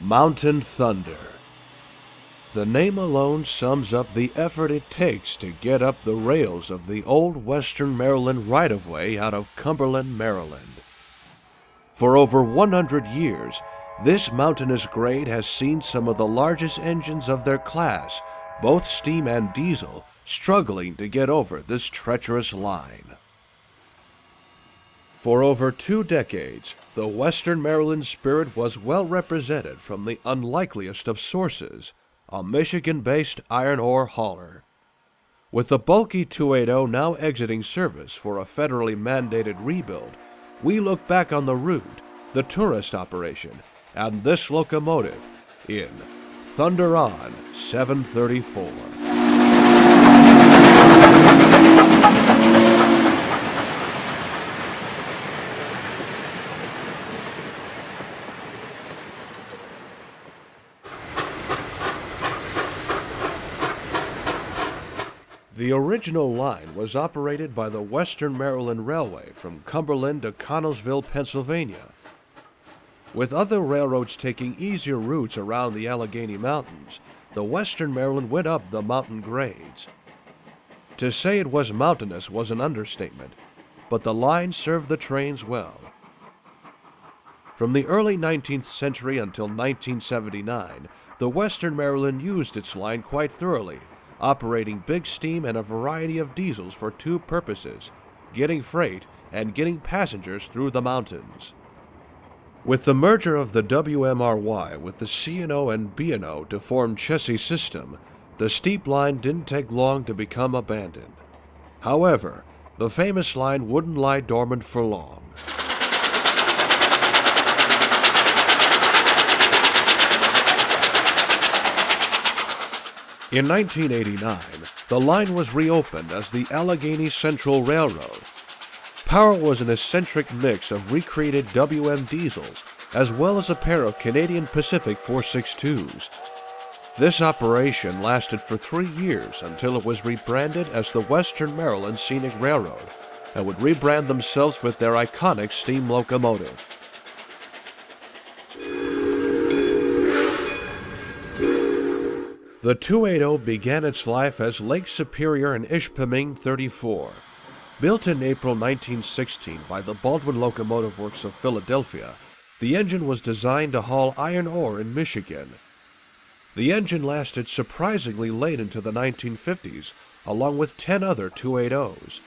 Mountain Thunder. The name alone sums up the effort it takes to get up the rails of the old Western Maryland right of way out of Cumberland, Maryland. For over 100 years, this mountainous grade has seen some of the largest engines of their class, both steam and diesel, struggling to get over this treacherous line. For over two decades, the Western Maryland spirit was well represented from the unlikeliest of sources, a Michigan based iron ore hauler. With the bulky 280 now exiting service for a federally mandated rebuild, we look back on the route, the tourist operation, and this locomotive in Thunder On 734. Original line was operated by the Western Maryland Railway from Cumberland to Connellsville, Pennsylvania. With other railroads taking easier routes around the Allegheny Mountains, the Western Maryland went up the mountain grades. To say it was mountainous was an understatement, but the line served the trains well. From the early 19th century until 1979, the Western Maryland used its line quite thoroughly operating big steam and a variety of diesels for two purposes getting freight and getting passengers through the mountains. With the merger of the WMRY with the C&O and B&O to form Chessie System, the steep line didn't take long to become abandoned. However, the famous line wouldn't lie dormant for long. In 1989, the line was reopened as the Allegheny Central Railroad. Power was an eccentric mix of recreated WM diesels as well as a pair of Canadian Pacific 462s. This operation lasted for three years until it was rebranded as the Western Maryland Scenic Railroad and would rebrand themselves with their iconic steam locomotive. The 280 began its life as Lake Superior and Ishpeming 34. Built in April 1916 by the Baldwin Locomotive Works of Philadelphia, the engine was designed to haul iron ore in Michigan. The engine lasted surprisingly late into the 1950s, along with 10 other 280s.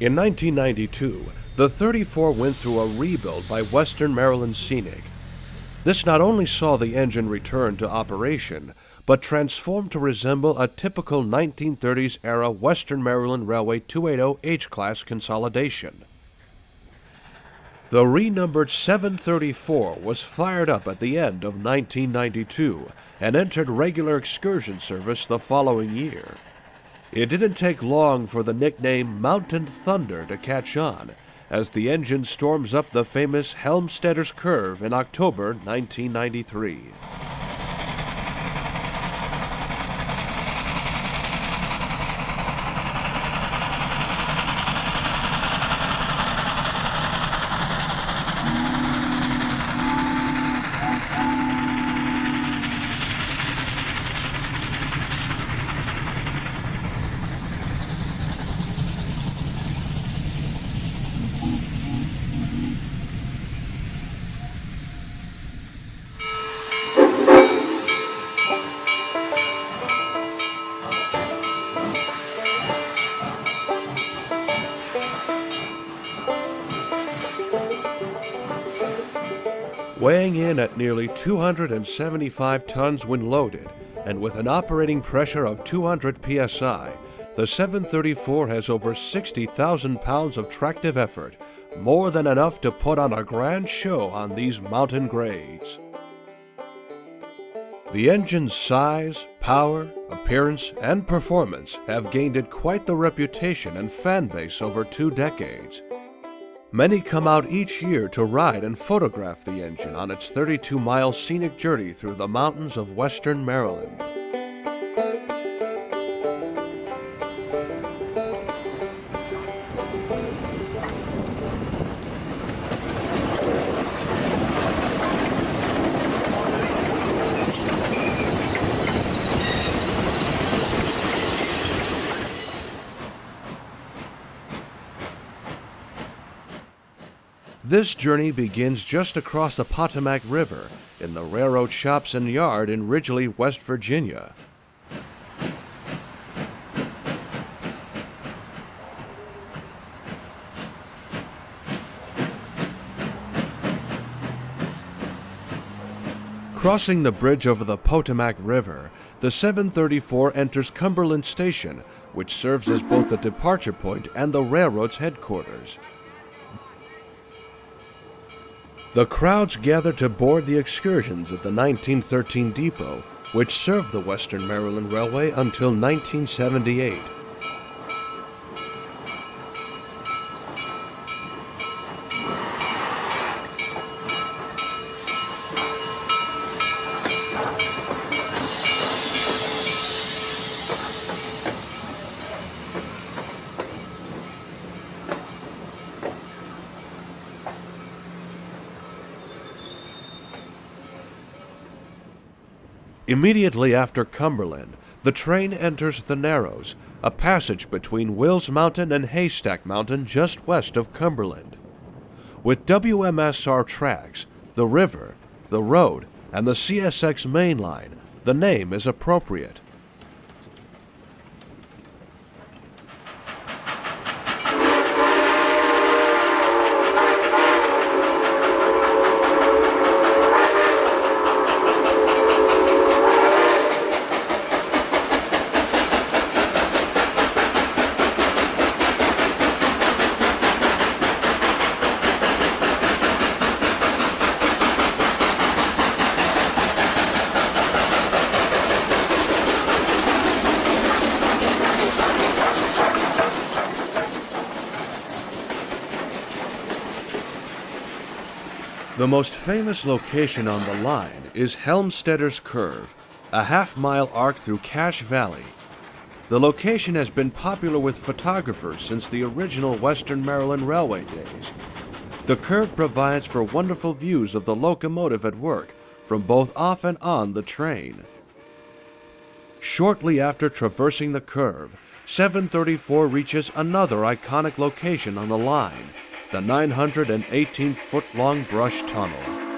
In 1992, the 34 went through a rebuild by Western Maryland Scenic. This not only saw the engine return to operation, but transformed to resemble a typical 1930s era Western Maryland Railway 280 H class consolidation. The renumbered 734 was fired up at the end of 1992 and entered regular excursion service the following year. It didn't take long for the nickname Mountain Thunder to catch on, as the engine storms up the famous Helmstetter's Curve in October 1993. In at nearly 275 tons when loaded, and with an operating pressure of 200 psi, the 734 has over 60,000 pounds of tractive effort, more than enough to put on a grand show on these mountain grades. The engine's size, power, appearance, and performance have gained it quite the reputation and fan base over two decades. Many come out each year to ride and photograph the engine on its 32 mile scenic journey through the mountains of western Maryland. This journey begins just across the Potomac River in the railroad shops and yard in Ridgely, West Virginia. Crossing the bridge over the Potomac River, the 734 enters Cumberland Station, which serves as both the departure point and the railroad's headquarters. The crowds gather to board the excursions at the 1913 depot, which served the Western Maryland Railway until 1978. Immediately after Cumberland, the train enters the Narrows, a passage between Wills Mountain and Haystack Mountain just west of Cumberland. With WMSR tracks, the river, the road, and the CSX main line, the name is appropriate. Most famous location on the line is Helmstetter's Curve, a half mile arc through Cash Valley. The location has been popular with photographers since the original Western Maryland Railway days. The curve provides for wonderful views of the locomotive at work from both off and on the train. Shortly after traversing the curve, 734 reaches another iconic location on the line, the 918 foot long brush tunnel.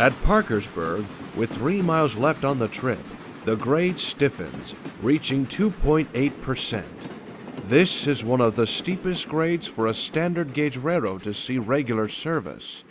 At Parkersburg, with three miles left on the trip, the grade stiffens, reaching 2.8%. This is one of the steepest grades for a standard gauge railroad to see regular service.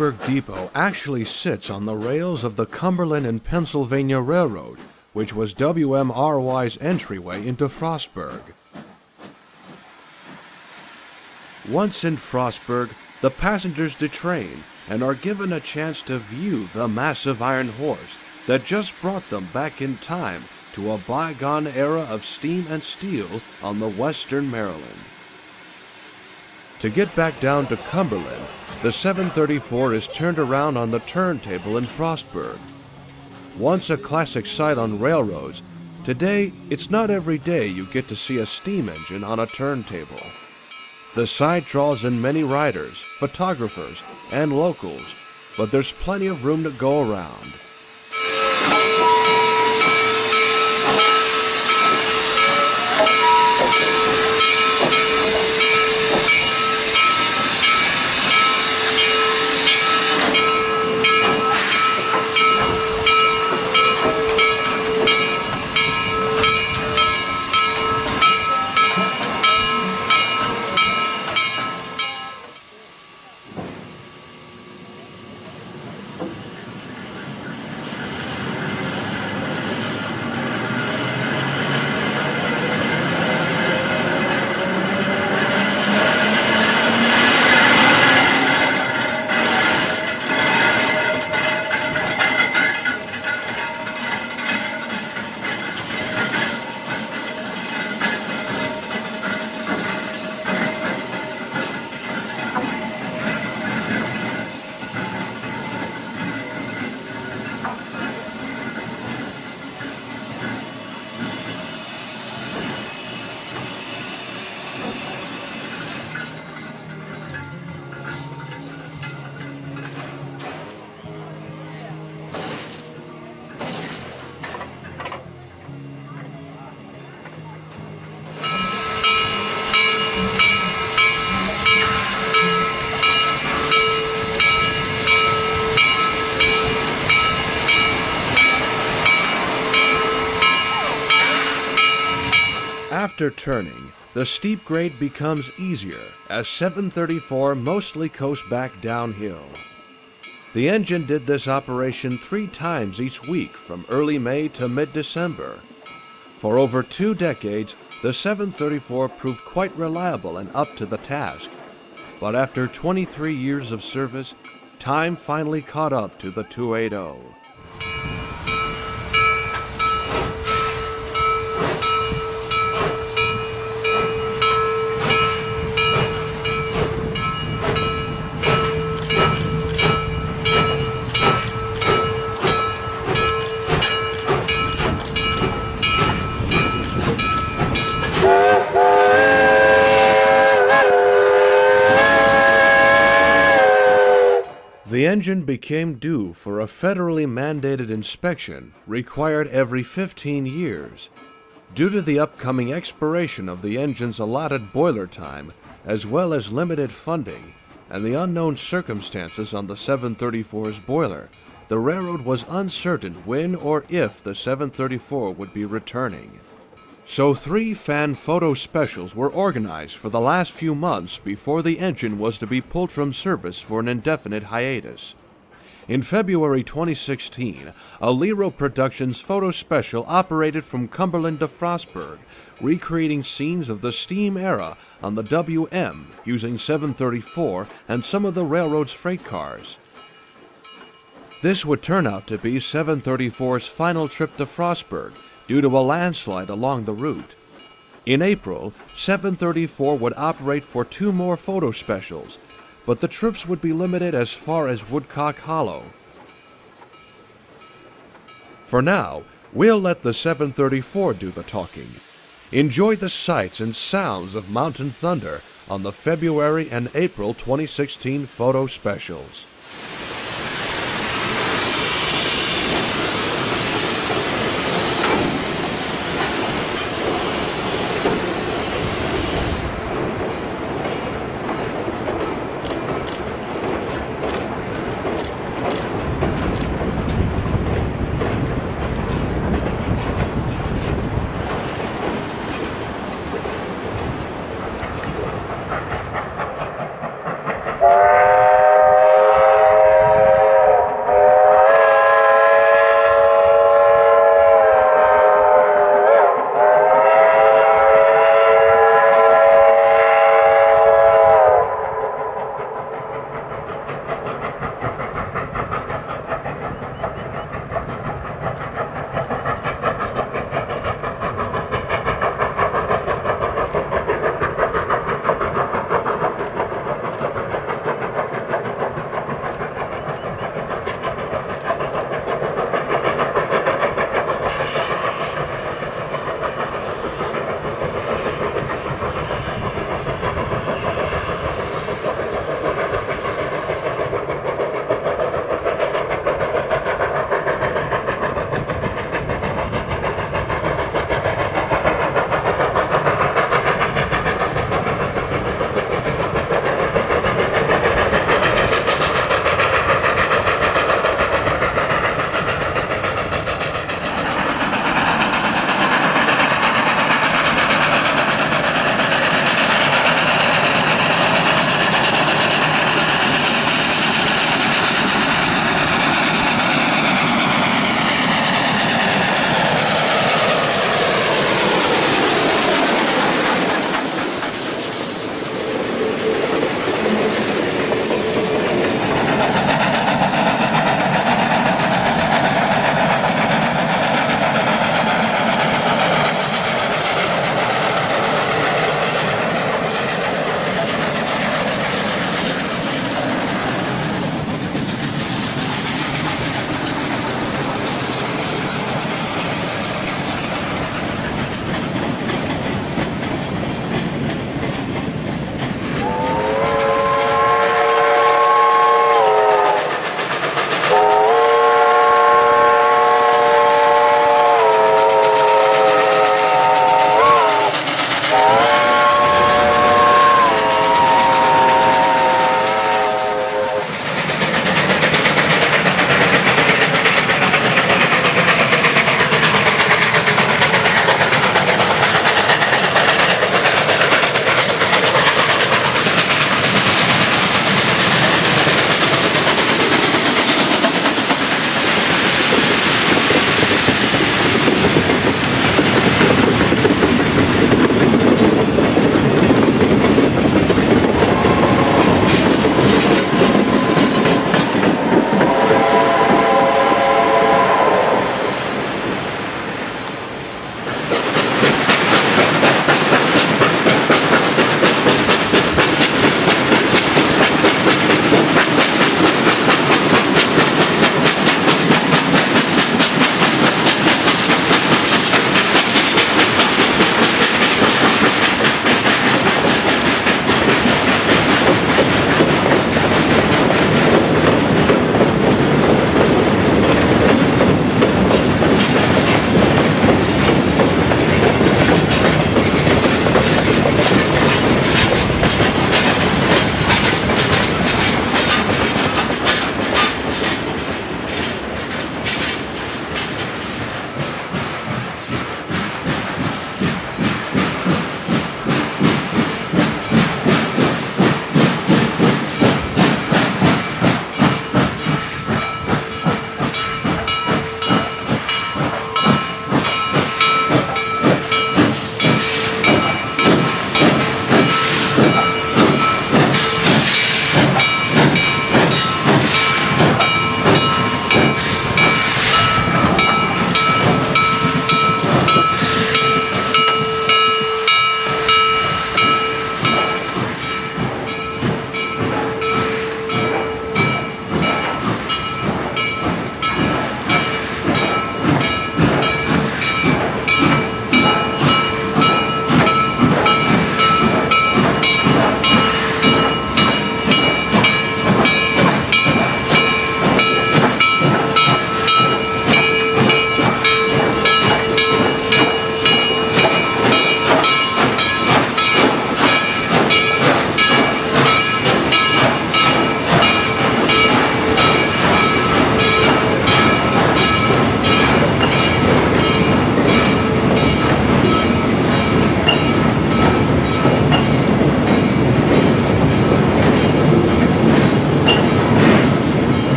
Frostburg Depot actually sits on the rails of the Cumberland and Pennsylvania Railroad, which was WMRY's entryway into Frostburg. Once in Frostburg, the passengers detrain and are given a chance to view the massive iron horse that just brought them back in time to a bygone era of steam and steel on the Western Maryland. To get back down to Cumberland, the 734 is turned around on the turntable in Frostburg. Once a classic sight on railroads, today it's not every day you get to see a steam engine on a turntable. The site draws in many riders, photographers, and locals, but there's plenty of room to go around. After turning, the steep grade becomes easier as 734 mostly coasts back downhill. The engine did this operation three times each week from early May to mid-December. For over two decades, the 734 proved quite reliable and up to the task. But after 23 years of service, time finally caught up to the 280. Engine became due for a federally mandated inspection required every 15 years. Due to the upcoming expiration of the engine's allotted boiler time, as well as limited funding, and the unknown circumstances on the 734's boiler, the railroad was uncertain when or if the 734 would be returning. So three fan photo specials were organized for the last few months before the engine was to be pulled from service for an indefinite hiatus. In February 2016, a Lerro Productions photo special operated from Cumberland to Frostburg, recreating scenes of the steam era on the WM using 734 and some of the railroad's freight cars. This would turn out to be 734's final trip to Frostburg, due to a landslide along the route. In April, 734 would operate for two more photo specials, but the trips would be limited as far as Woodcock Hollow. For now, we'll let the 734 do the talking. Enjoy the sights and sounds of Mountain Thunder on the February and April 2016 photo specials.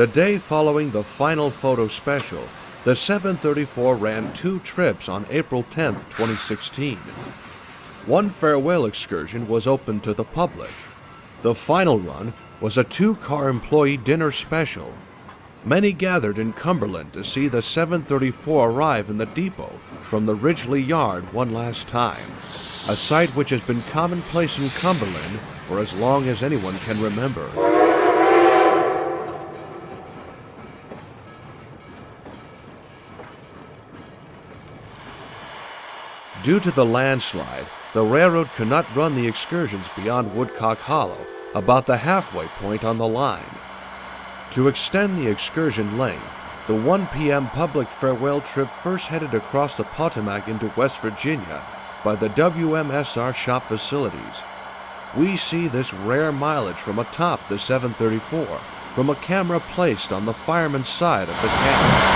The day following the final photo special, the 734 ran two trips on April 10, 2016. One farewell excursion was open to the public. The final run was a two car employee dinner special. Many gathered in Cumberland to see the 734 arrive in the depot from the Ridgely Yard one last time, a sight which has been commonplace in Cumberland for as long as anyone can remember. Due to the landslide, the railroad could not run the excursions beyond Woodcock Hollow, about the halfway point on the line. To extend the excursion length, the 1 p.m. public farewell trip first headed across the Potomac into West Virginia by the WMSR shop facilities. We see this rare mileage from atop the 734 from a camera placed on the fireman's side of the cab.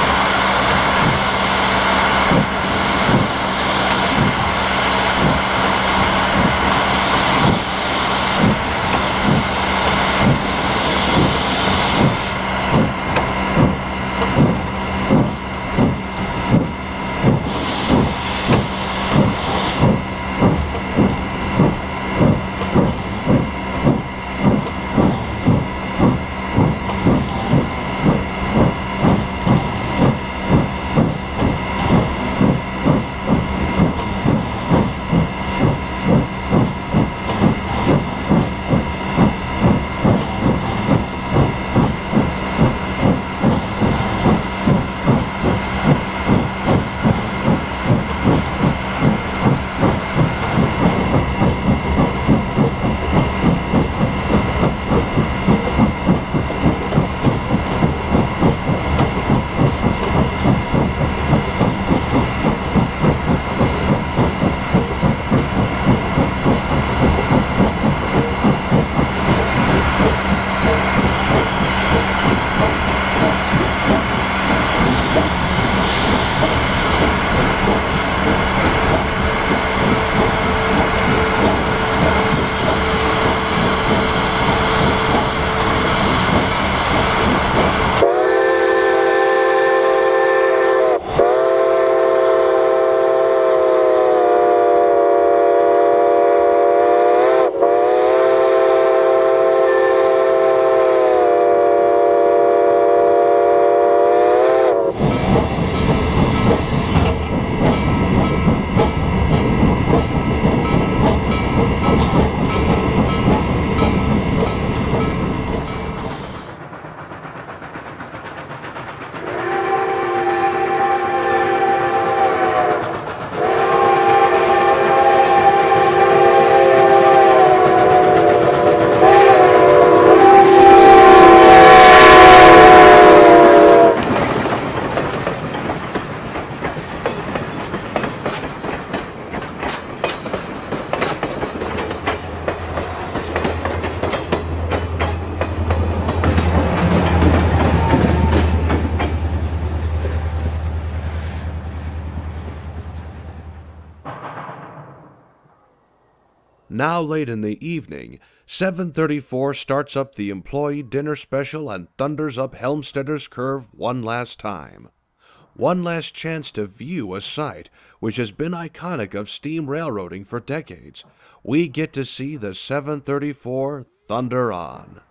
Late in the evening, 734 starts up the employee dinner special and thunders up Helmstetter's Curve one last time. One last chance to view a sight which has been iconic of steam railroading for decades. We get to see the 734 thunder on.